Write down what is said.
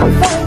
Bye.